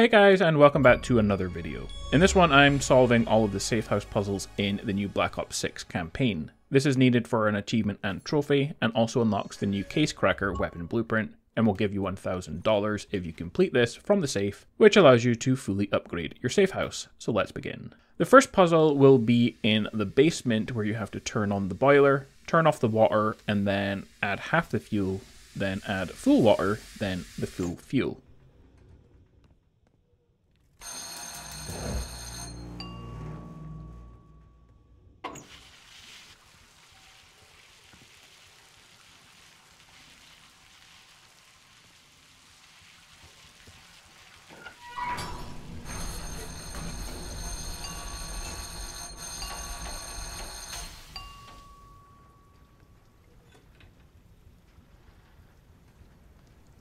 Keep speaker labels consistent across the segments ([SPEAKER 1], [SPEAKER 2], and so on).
[SPEAKER 1] Hey guys and welcome back to another video. In this one I'm solving all of the safe house puzzles in the new Black Ops 6 campaign. This is needed for an achievement and trophy and also unlocks the new Case Cracker weapon blueprint and will give you $1,000 if you complete this from the safe, which allows you to fully upgrade your safe house. So let's begin. The first puzzle will be in the basement where you have to turn on the boiler, turn off the water, and then add half the fuel, then add full water, then the full fuel.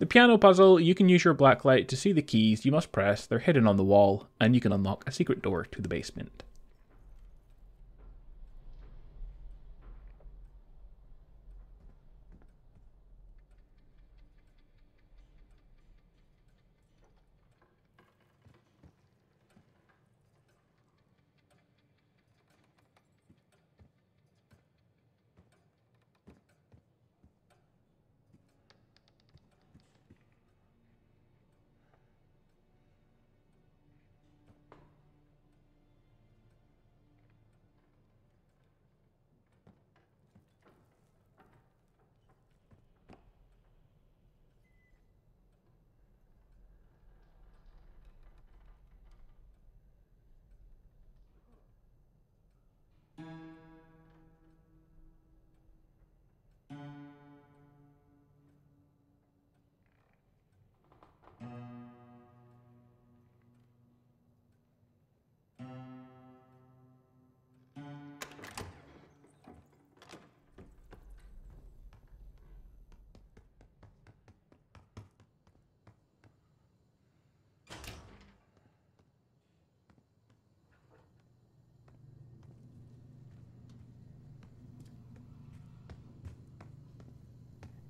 [SPEAKER 1] Piano puzzle, you can use your blacklight to see the keys you must press, they're hidden on the wall, and you can unlock a secret door to the basement.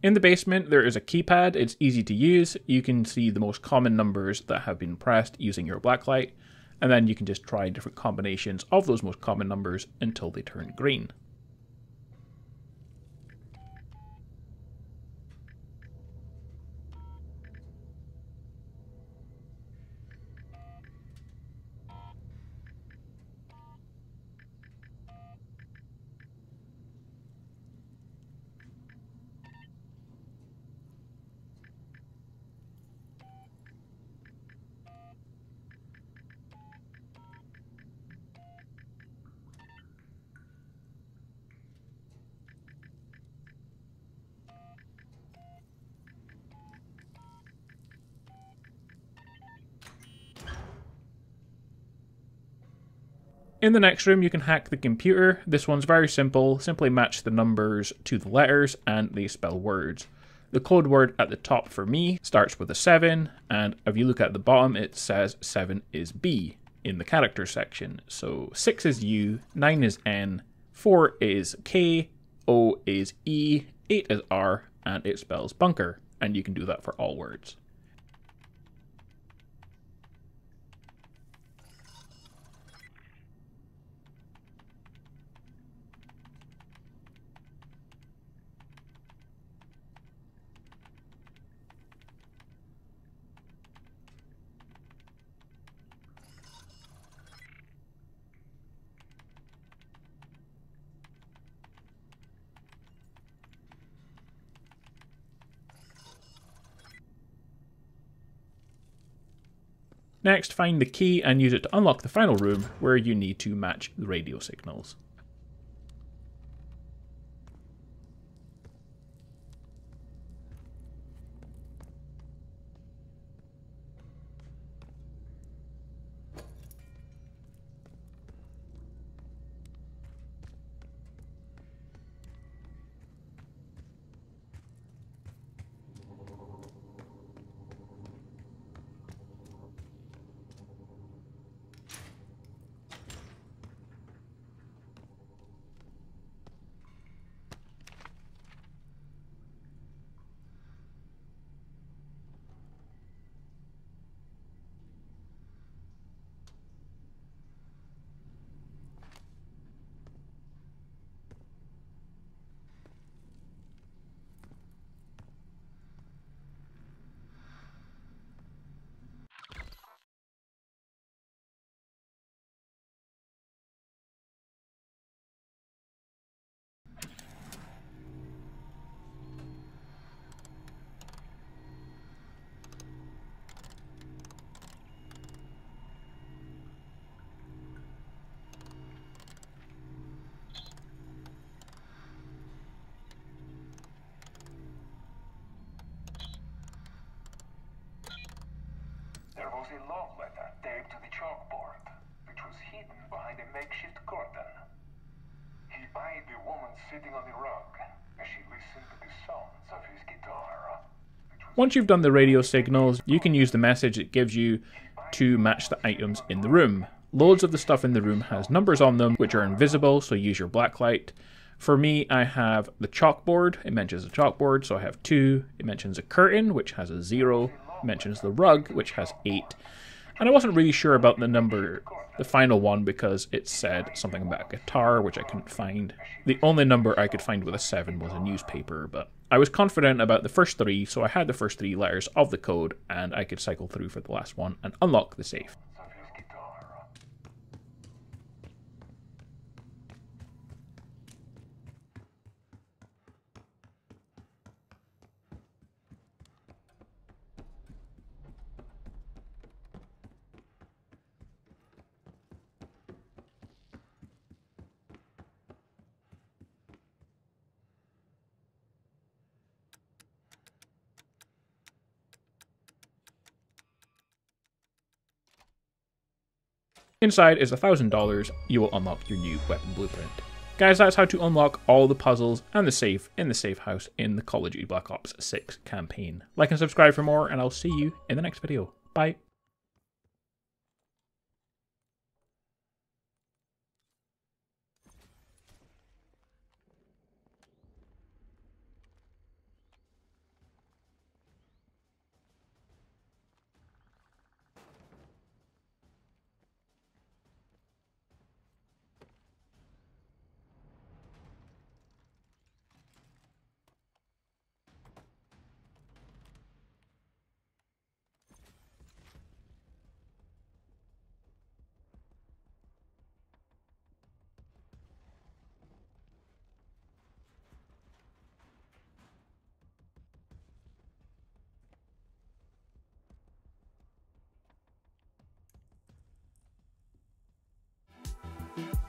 [SPEAKER 1] In the basement, there is a keypad. It's easy to use. You can see the most common numbers that have been pressed using your blacklight, and then you can just try different combinations of those most common numbers until they turn green. In the next room, you can hack the computer. This one's very simple. Simply match the numbers to the letters and they spell words. The code word at the top for me starts with a 7, and if you look at the bottom, it says 7 is B in the character section. So 6 is U, 9 is N, 4 is K, O is E, 8 is R, and it spells bunker. And you can do that for all words. Next, find the key and use it to unlock the final room where you need to match the radio signals.
[SPEAKER 2] Was a love letter taped to the chalkboard, which was hidden behind a makeshift curtain. He eyed the woman sitting on the rug as she listened to the sounds of his guitar.
[SPEAKER 1] Once you've done the radio signals, you can use the message it gives you to match the items in the room. Loads of the stuff in the room has numbers on them, which are invisible, so use your blacklight. For me, I have the chalkboard. It mentions a chalkboard, so I have two. It mentions a curtain, which has a zero. Mentions the rug, which has eight. And I wasn't really sure about the number, the final one, because it said something about guitar, which I couldn't find. The only number I could find with a seven was a newspaper, but I was confident about the first three, so I had the first three letters of the code, and I could cycle through for the last one and unlock the safe. Inside is $1,000. You will unlock your new weapon blueprint. Guys, that's how to unlock all the puzzles and the safe in the safe house in the Call of Duty Black Ops 6 campaign. Like and subscribe for more, and I'll see you in the next video. Bye. Bye.